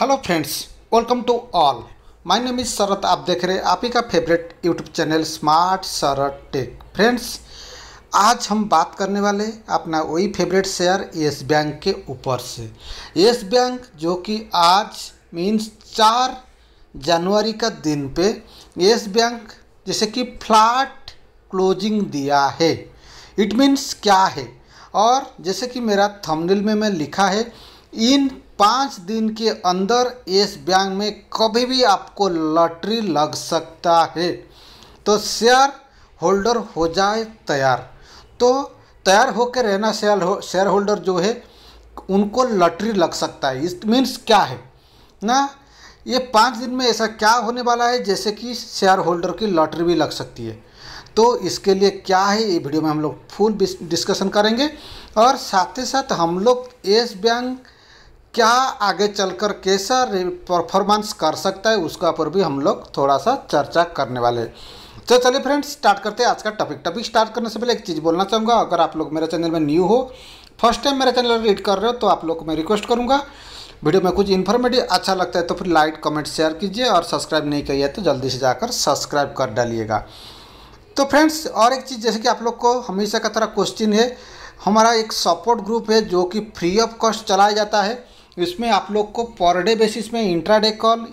Hello friends welcome to all my name is Sharat आप देख रहे हैं आप ही का favourite YouTube channel smart Sharat tech friends आज हम बात करने वाले अपना वही फेवरेट शेयर येस बैंक के ऊपर से। येस बैंक जो कि आज मीन्स चार जनवरी का दिन पे येस बैंक जैसे कि फ्लैट क्लोजिंग दिया है। इट मीन्स क्या है? और जैसे कि मेरा थंबनेल में मैं लिखा है, इन पाँच दिन के अंदर इस बैंक में कभी भी आपको लॉटरी लग सकता है। तो शेयर होल्डर हो जाए तैयार। तो तैयार होकर रहना शेयर हो, शेयर होल्डर जो है, उनको लॉटरी लग सकता है। इस मीन्स क्या है? ना, ये पाँच दिन में ऐसा क्या होने वाला है, जैसे कि शेयर होल्डर की लॉटरी भी लग सकती है। तो इसके लिए क्या है, ये वीडियो में हम लोग फुल डिस्कशन करेंगे। और साथ ही साथ हम लोग एस बैंक क्या आगे चलकर कैसा परफॉर्मेंस कर सकता है, उसका पर भी हम लोग थोड़ा सा चर्चा करने वाले तो चलिए फ्रेंड्स स्टार्ट करते हैं आज का टॉपिक टॉपिक स्टार्ट करने से पहले एक चीज़ बोलना चाहूँगा, अगर आप लोग मेरे चैनल में न्यू हो फ़र्स्ट टाइम मेरा चैनल रीड कर रहे हो तो आप लोग को मैं रिक्वेस्ट करूँगा वीडियो में कुछ इन्फॉर्मेटिव अच्छा लगता है तो फिर लाइक कमेंट शेयर कीजिए और सब्सक्राइब नहीं किया तो जल्दी से जाकर सब्सक्राइब कर डालिएगा। तो फ्रेंड्स और एक चीज़, जैसे कि आप लोग को हमेशा का तरह क्वेश्चन है, हमारा एक सपोर्ट ग्रुप है जो कि फ्री ऑफ़ कॉस्ट चलाया जाता है। इसमें आप लोग को पर डे बेसिस में intraday call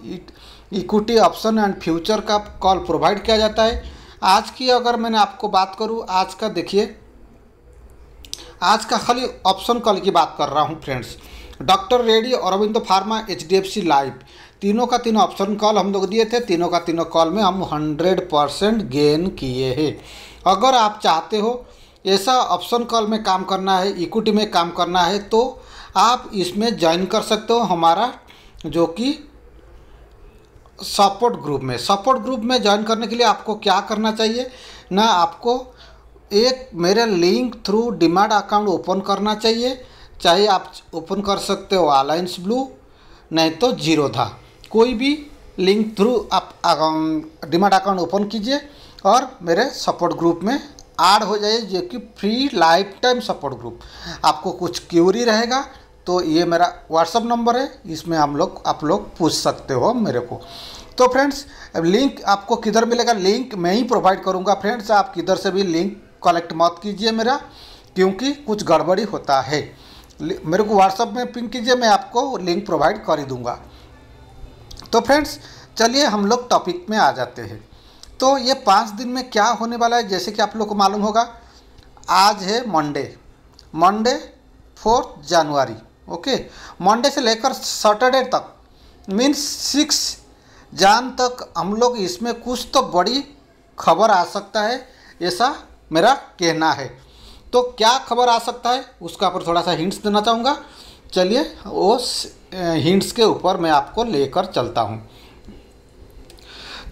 equity option and future का कॉल प्रोवाइड किया जाता है। आज की अगर मैंने आपको बात करूँ, आज का देखिए। आज का खाली ऑप्शन कॉल की बात कर रहा हूँ friends doctor Reddy Aurobindo pharma H D F C live तीनों का तीनों ऑप्शन कॉल हम लोग दिए थे, तीनों का तीनों कॉल में हम हंड्रेड परसेंट गेन किए हैं। अगर आप चाहते हो, ऐसा ऑप्शन कॉल में काम करना है इक्विटी में काम करना है तो आप इसमें ज्वाइन कर सकते हो हमारा, जो कि सपोर्ट ग्रुप में। सपोर्ट ग्रुप में ज्वाइन करने के लिए आपको क्या करना चाहिए? ना आपको एक मेरे link through demat account open करना चाहिए। चाहे आप ओपन कर सकते हो अलायंस ब्लू नहीं तो ज़ीरो था कोई भी लिंक थ्रू आप डिमांड अकाउंट ओपन कीजिए और मेरे सपोर्ट ग्रुप में ऐड हो जाइए, जो कि free life time support group आपको कुछ क्यूरी रहेगा तो ये मेरा व्हाट्सअप नंबर है, इसमें हम लोग, आप लोग पूछ सकते हो मेरे को। तो फ्रेंड्स लिंक आपको किधर मिलेगा? लिंक मैं ही प्रोवाइड करूँगा। फ्रेंड्स आप किधर से भी लिंक कलेक्ट मत कीजिए मेरा, क्योंकि कुछ गड़बड़ी होता है। मेरे को व्हाट्सअप में पिंक कीजिए, मैं आपको लिंक प्रोवाइड कर ही दूँगा। तो फ्रेंड्स चलिए हम लोग टॉपिक में आ जाते हैं। तो ये पाँच दिन में क्या होने वाला है, जैसे कि आप लोग को मालूम होगा, आज है मंडे मंडे फोर्थ जनवरी ओके? मंडे से लेकर सैटरडे तक। मीन्स सिक्स जान तक हम लोग इसमें कुछ तो बड़ी खबर आ सकता है, ऐसा मेरा कहना है। तो क्या खबर आ सकता है, उसका पर थोड़ा सा हिंट्स देना चाहूँगा। चलिए वो हिंट्स के ऊपर मैं आपको लेकर चलता हूँ।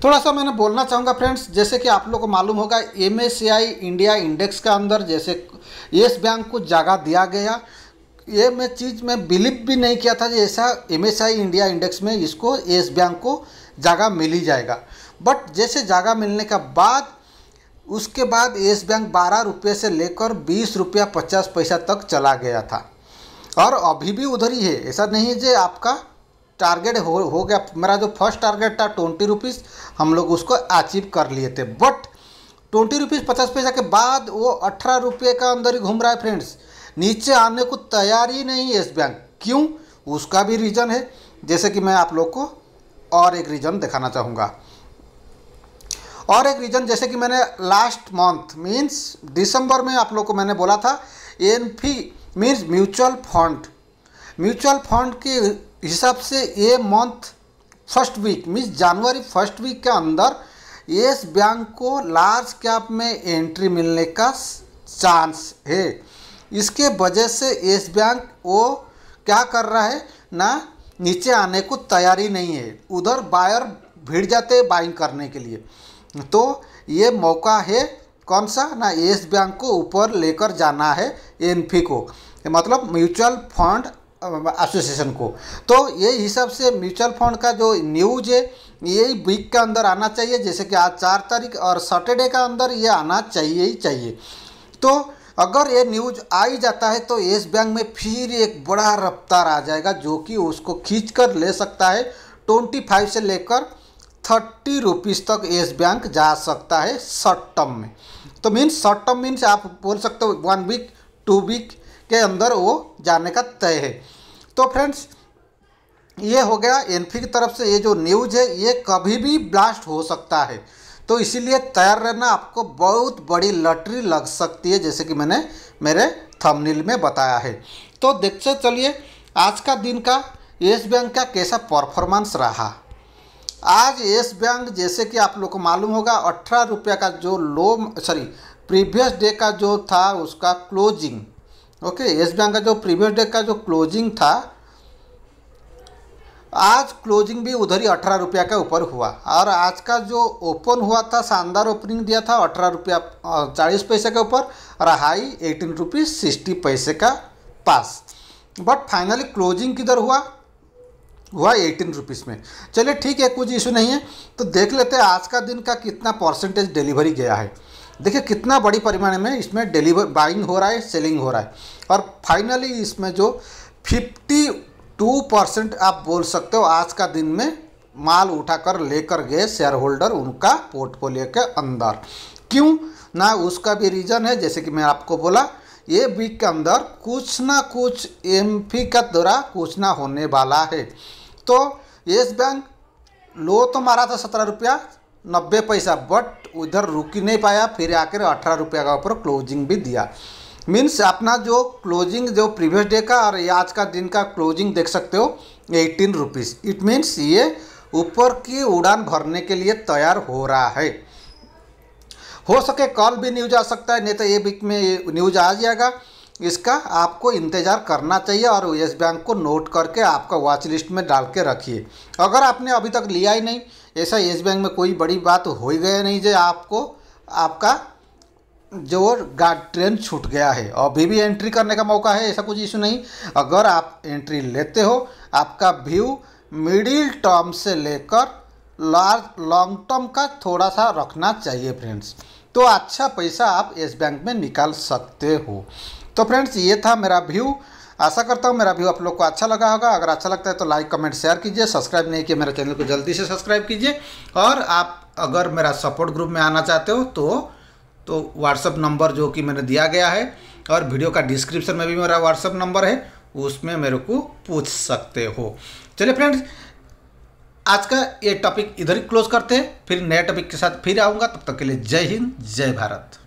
थोड़ा सा मैंने बोलना चाहूँगा फ्रेंड्स जैसे कि आप लोग को मालूम होगा एम इंडिया इंडेक्स के अंदर जैसे, येस बैंक को जगह दिया गया। ये मैं चीज़ मैं बिलीव भी नहीं किया था कि ऐसा एम इंडिया इंडेक्स में इसको एस बैंक को जगह मिल ही जाएगा। बट जैसे जगह मिलने का बाद, उसके बाद एस बैंक बारह रुपये से लेकर बीस रुपया पचास पैसा तक चला गया था। और अभी भी उधर ही है। ऐसा नहीं है जो आपका टारगेट हो हो गया। मेरा जो फ़र्स्ट टारगेट था ट्वेंटी रुपीज़ हम लोग उसको अचीव कर लिए थे। बट ट्वेंटी रुपीज़ पचास पैसा के बाद वो अठारह रुपये का अंदर ही घूम रहा है फ्रेंड्स नीचे आने को तैयार ही नहीं है इस बैंक क्यों? उसका भी रीज़न है। जैसे कि मैं आप लोग को और एक रीज़न दिखाना चाहूँगा। और एक रीज़न जैसे कि मैंने लास्ट मंथ मींस दिसंबर में आप लोग को मैंने बोला था एन फ़ी means mutual fund mutual fund के हिसाब से ये मंथ फ़र्स्ट वीक मीन्स जनवरी फ़र्स्ट वीक के अंदर येस बैंक को लार्ज कैप में एंट्री मिलने का चांस है। इसके वजह से येस बैंक वो क्या कर रहा है? ना, नीचे आने को तैयारी नहीं है। उधर बायर भीड़ जाते हैं बाइंग करने के लिए। तो ये मौका है कौन सा? ना येस बैंक को ऊपर लेकर जाना है एनफी को। मतलब म्यूचुअल फंड एसोसिएशन को। तो ये हिसाब से म्यूचुअल फंड का जो न्यूज़ है यही वीक के अंदर आना चाहिए। जैसे कि आज चार तारीख और सैटरडे का अंदर ये आना चाहिए ही चाहिए। तो अगर ये न्यूज़ आ ही जाता है तो येस बैंक में फिर एक बड़ा रफ्तार आ जाएगा जो कि उसको खींच कर ले सकता है। ट्वेंटी फाइव से लेकर थर्टी रुपीज़ तक येस बैंक जा सकता है शॉर्ट टर्म में। तो मीन्स शॉर्ट टर्म मीन्स आप बोल सकते हो वन वीक टू वीक के अंदर वो जाने का तय है। तो फ्रेंड्स ये हो गया एनफी की तरफ़ से ये जो न्यूज़ है, ये कभी भी ब्लास्ट हो सकता है। तो इसीलिए तैयार रहना आपको बहुत बड़ी लॉटरी लग सकती है, जैसे कि मैंने मेरे थंबनेल में बताया है। तो देखते चलिए, आज का दिन का येस बैंक का कैसा परफॉर्मेंस रहा। आज येस बैंक जैसे कि आप लोग को मालूम होगा, अठारह रुपये का जो लो सॉरी प्रीवियस डे का जो था, उसका क्लोजिंग ओके येस बैंक का जो प्रीवियस डे का जो क्लोजिंग था आज क्लोजिंग भी उधर ही अठारह रुपया के ऊपर हुआ। और आज का जो ओपन हुआ था, शानदार ओपनिंग दिया था, अठारह रुपया चालीस पैसे के ऊपर और हाई एटीन रुपीज़ सिक्सटी पैसे का पास। बट फाइनली क्लोजिंग किधर हुआ? हुआ एटीन रुपीज़ में। चलिए ठीक है, कुछ इशू नहीं है। तो देख लेते हैं आज का दिन का कितना परसेंटेज डिलीवरी गया है। देखिए कितना बड़ी परिमाण में इसमें डिलीवर बाइंग हो रहा है सेलिंग हो रहा है। और फाइनली इसमें जो फिफ्टी टू परसेंट आप बोल सकते हो आज का दिन में माल उठाकर लेकर गए शेयर होल्डर उनका पोर्टफोलियो के अंदर। क्यों? ना उसका भी रीज़न है, जैसे कि मैं आपको बोला, ये वीक के अंदर कुछ ना कुछ एमपी का द्वारा कुछ ना होने वाला है। तो येस बैंक, लो तो मारा था सत्रह रुपया, नब्बे पैसा बट उधर रुक ही नहीं पाया, फिर आकर अठारह रुपया का ऊपर क्लोजिंग भी दिया। मीन्स अपना जो क्लोजिंग जो प्रीवियस डे का और आज का दिन का क्लोजिंग देख सकते हो एटीन रुपीज़ इट मीन्स ये ऊपर की उड़ान भरने के लिए तैयार हो रहा है। हो सके कल भी न्यूज़ आ सकता है, नहीं तो ये वीक में न्यूज़ आ जाएगा। इसका आपको इंतज़ार करना चाहिए और येस बैंक को नोट करके आपका वॉच लिस्ट में डाल के रखिए। अगर आपने अभी तक लिया ही नहीं, ऐसा येस बैंक में कोई बड़ी बात हो ही गया नहीं जो आपको, आपका जो गार्ड ट्रेन छूट गया है। अभी भी एंट्री करने का मौका है, ऐसा कुछ इशू नहीं। अगर आप एंट्री लेते हो, आपका व्यू मिडिल टर्म से लेकर लार्ज लॉन्ग टर्म का थोड़ा सा रखना चाहिए फ्रेंड्स तो अच्छा पैसा आप एस बैंक में निकाल सकते हो। तो फ्रेंड्स ये था मेरा व्यू आशा करता हूँ मेरा व्यू आप लोग को अच्छा लगा होगा। अगर अच्छा लगता है तो लाइक कमेंट शेयर कीजिए। सब्सक्राइब नहीं किया मेरे चैनल को, जल्दी से सब्सक्राइब कीजिए। और आप अगर मेरा सपोर्ट ग्रुप में आना चाहते हो तो तो व्हाट्सअप नंबर जो कि मैंने दिया गया है और वीडियो का डिस्क्रिप्शन में भी मेरा व्हाट्सअप नंबर है, उसमें मेरे को पूछ सकते हो। चलिए फ्रेंड्स आज का ये टॉपिक इधर ही क्लोज करते हैं, फिर नए टॉपिक के साथ फिर आऊँगा, तब तक के लिए जय हिंद, जय भारत।